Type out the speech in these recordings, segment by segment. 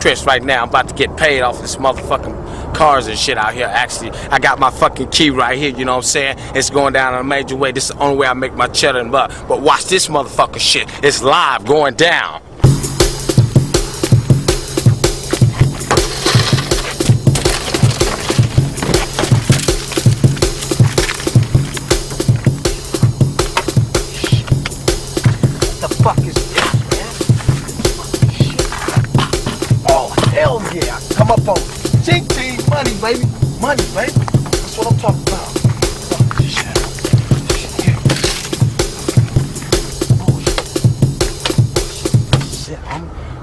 Chris right now. I'm about to get paid off this motherfucking cars and shit out here. Actually, I got my fucking key right here, you know what I'm saying? It's going down in a major way. This is the only way I make my cheddar and buck. But watch this motherfucker shit. It's live going down. the fuck is hell yeah. Come up on Ching Ching money, baby. Money, baby. That's what I'm talking about.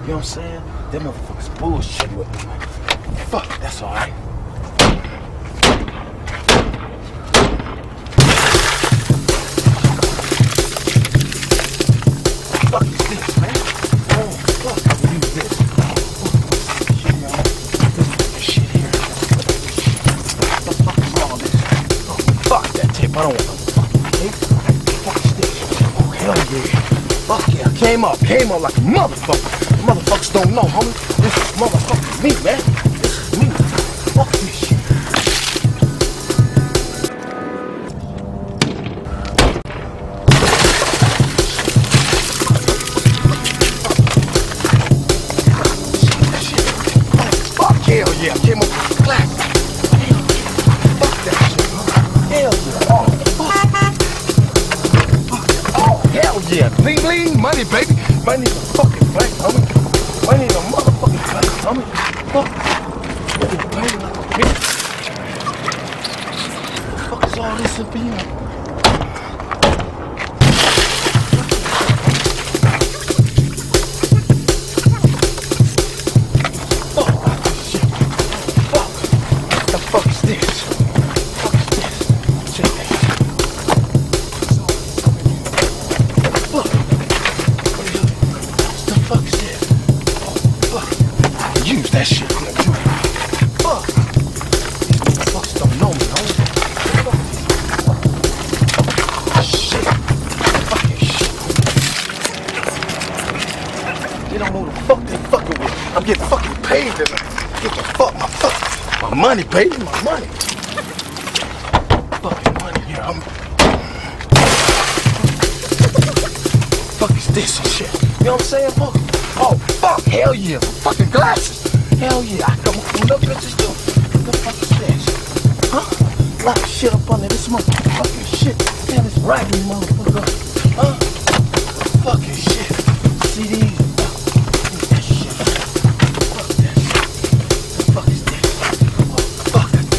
You know what I'm saying? Them motherfuckers bullshit with me. Fuck, that's alright. I don't want. Fuck is this? Oh, hell yeah. Fuck yeah. Came up, came up like a motherfucker. Motherfuckers don't know, homie. This is me, man. money, baby. Money's a fucking black homie. My money, baby, my money. Fucking money here. I'm fuck is this and shit? You know what I'm saying? Fuck. Oh fuck, hell yeah. Fucking glasses. Hell yeah. I come from the bitches too. What the fuck is this? Huh? Of shit up under this motherfucking shit. Man, this raggedy motherfucker.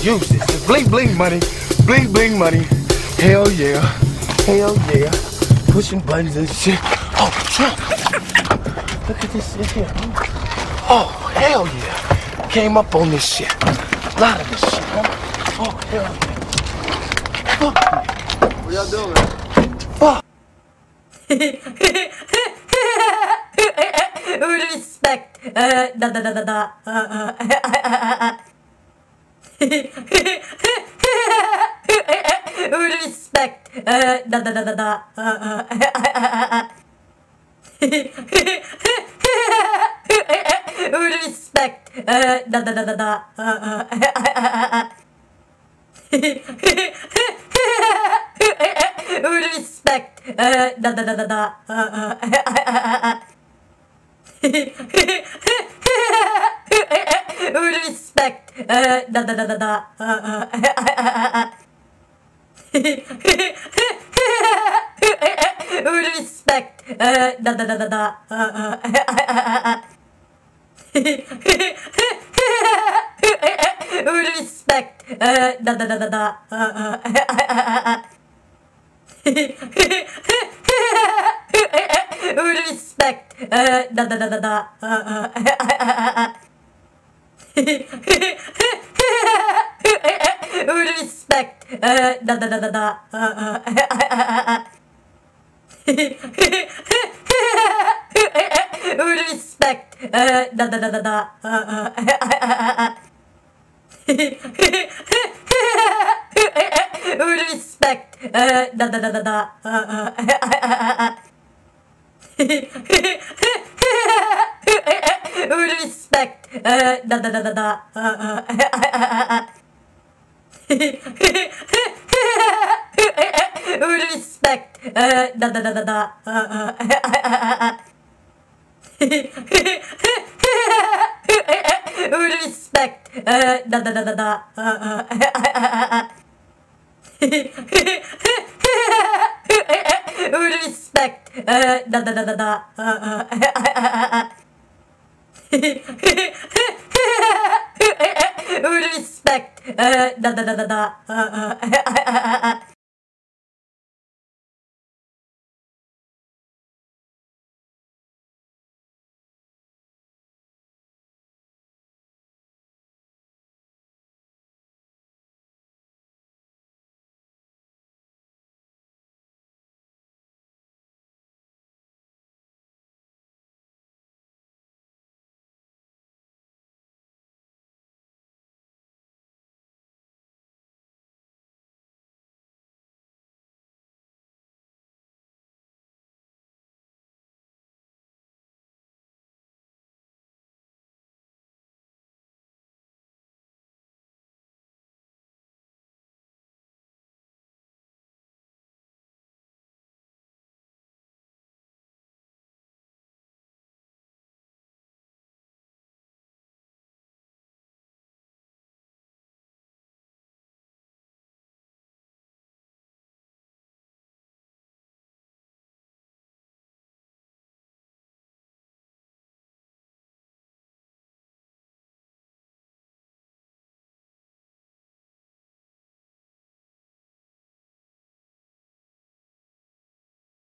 Use this. It's bling bling money. Bling bling money. Hell yeah. Hell yeah. Pushing buttons and shit. Oh, Trump. Look at this shit here. Oh, hell yeah. Came up on this shit. A lot of this shit, huh? Oh, hell yeah. Fuck yeah. What y'all doing. Fuck. Respect. Uh, da da da da da. Uh, uh. Respect. Uh, da da da da da. Uh, Respect. Uh, da da da da da. Uh, Respect. Uh, da da da da da. Uh, Respect. Uh, da da da da da. Uh, Respect. Uh, da da da da da. Uh, Respect. Uh, da da da da da. Uh, Respect. Uh, da da da da da. Uh, Respect. Uh, da da da da da. Uh, Respect. Uh, da da da da da. Uh, Respect. Uh, da da da da da. Uh, respect. Uh, da da da da da. Uh, uh, respect. Uh, da da da da da. Uh, respect. Uh, da da da da da. Uh, respect. Uh, da da da da da. Uh, respect. Uh, da da da da da. Uh, uh, uh, uh